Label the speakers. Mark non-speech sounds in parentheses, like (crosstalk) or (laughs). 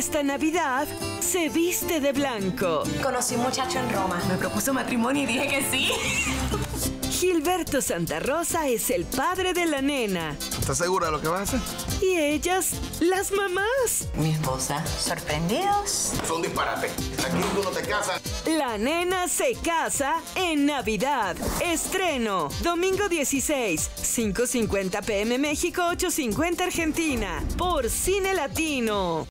Speaker 1: esta Navidad se viste de blanco.
Speaker 2: Conocí un muchacho en Roma. Me propuso matrimonio y dije que sí. (laughs)
Speaker 1: Gilberto Santa Rosa es el padre de la nena.
Speaker 3: ¿Estás segura de lo que vas a hacer?
Speaker 1: Y ellas, las mamás.
Speaker 2: Mi esposa. ¿Sorprendidos?
Speaker 3: Son disparates. Aquí tú te casas.
Speaker 1: La nena se casa en Navidad. Estreno, domingo 16, 5.50 pm México, 8.50 Argentina. Por Cine Latino.